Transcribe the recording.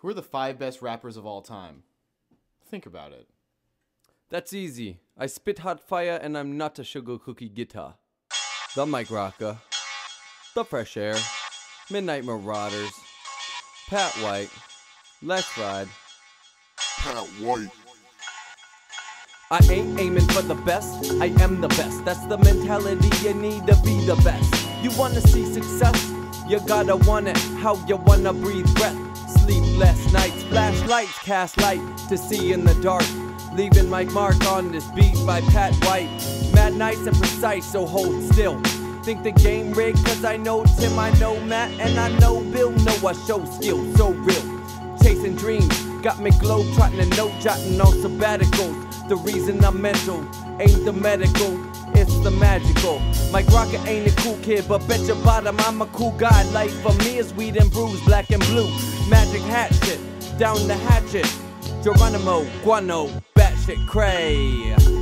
Who are the five best rappers of all time? Think about it. That's easy. I spit hot fire and I'm not a sugar cookie guitar. The Mike Roca. The Fresh Heir. Midnight Marauders. Pat White. Let's Ride. Pat White. I ain't aiming for the best, I am the best. That's the mentality you need to be the best. You wanna see success? You gotta want it how you wanna breathe breath. Sleepless nights, flashlights cast light to see in the dark. Leaving my mark on this beat by Pat White. Mad nice and precise, so hold still. Think the game rigged, cause I know Tim, I know Matt, and I know Bill. Know I show skill so real. Chasing dreams, got me globe trotting and no jotting on sabbaticals. The reason I'm mental ain't the medical, the magical. Mike Roca ain't a cool kid, but bet your bottom I'm a cool guy. Life for me is weed and bruise, black and blue. Magic hatchet, down the hatchet. Geronimo, guano, batshit cray.